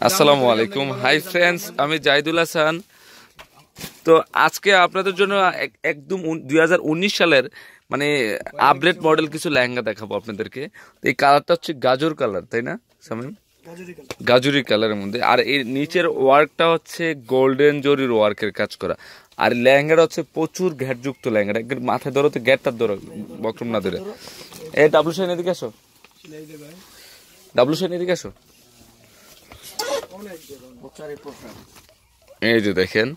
আসসালামু আলাইকুম। Hi friends আমি জাহিদুল হাসান। তো আজকে আপনাদের জন্য এক- একদম দু হাজার উনিশ সালের মানে আপডেট মডেল কিছু লেহেঙ্গা দেখাবো আপনাদেরকে। এই কালারটা হচ্ছে গাজর কালার তাই না সামিম গাজুরি কালারের মধ্যে। আর এর নিচের ওয়ার্কটা হচ্ছে গোল্ডেন জরির ওয়ার্কের কাজ করা। আর লেহেঙ্গাটা হচ্ছে প্রচুর ঘ্যাটযুক্ত লেহেঙ্গাটা। একদম মাথায় ধরো তো গ্যাটটার ধরো বক্রম না ধরে। এ ডাবলু সাইন এদিকে আসো। ডাবলু শাইন এদিকে আসো। এই যে দেখেন,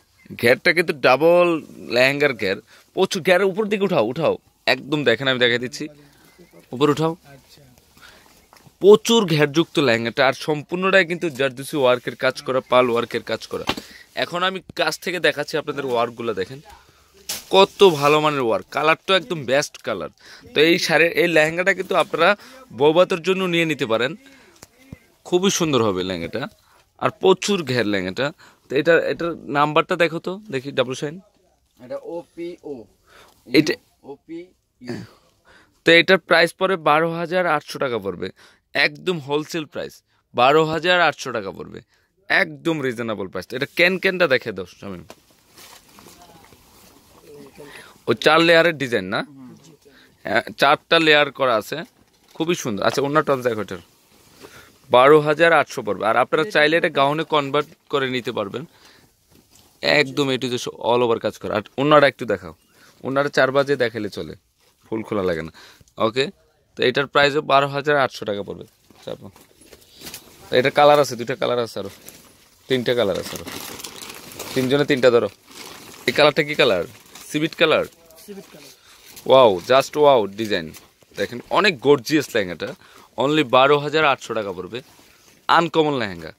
ঘেরটা কিন্তু ডাবল লেহেঙ্গার ঘের। প্রচুর ঘেরের উপর দিকে উঠাও উঠাও। একদম দেখেন, আমি দেখাই দিচ্ছি। উপর উঠাও। প্রচুর ঘেরযুক্ত লেহেঙ্গাটা, আর সম্পূর্ণটাই কিন্তু জারদুসি ওয়ার্কের কাজ করা, পাল ওয়ার্কের কাজ করা। এখন আমি কাছ থেকে দেখাচ্ছি আপনাদের ওয়ার্কগুলো, দেখেন। কত ভালো মানের ওয়ার্ক, কালারটা একদম বেস্ট কালার তো এই শাড়ির, এই লেহেঙ্গাটা কিন্তু আপনারা বৌবাতের জন্য নিয়ে নিতে পারেন। খুবই সুন্দর হবে লেহেঙ্গাটা। আর প্রচুর ঘের লেহেঙ্গাটা তো এটা এটার নাম্বারটা দেখো তো দেখি ডাবল সাইন এটা ওপিও এটা ওপি তো এটার প্রাইস পড়ে বারো হাজার আটশো টাকা পড়বে। একদম হোলসেল প্রাইস বারো হাজার আটশো টাকা পড়বে। একদম রিজনেবল প্রাইস এটা ক্যান ক্যানটা দেখে দাও শামিম ও চার লেয়ারের ডিজাইন না? হ্যাঁ চারটা লেয়ার করা আছে। খুবই সুন্দর। আচ্ছা অন্য টপ দেখো এটার। বারো হাজার আটশো পড়বে। আর আপনারা চাইলে এটা গাউনে কনভার্ট করে নিতে পারবেন। একদম এটু যে অল ওভার কাজ করা। আর ওনারা একটু দেখাও। ওনারা চার বাজে দেখালে চলে। ফুল খোলা লাগে না। ওকে তো এটার প্রাইসও বারো হাজার আটশো টাকা পড়বে। চাপো। তো এটার কালার আছে দুইটা কালার আছে আরও। তিনটা কালার আছে আরও। তিনজনে তিনটা ধরো। এই কালারটা কি colour সিভিট colour wow just wow design দেখেন অনেক গর্জিয়াস লেহেঙ্গাটা। অনলি বারো হাজার আটশো টাকা পড়বে। আনকমন লেহেঙ্গা।